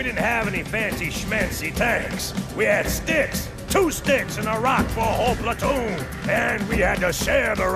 we didn't have any fancy schmancy tanks. We had sticks, two sticks and a rock for a whole platoon, and we had to share the rock.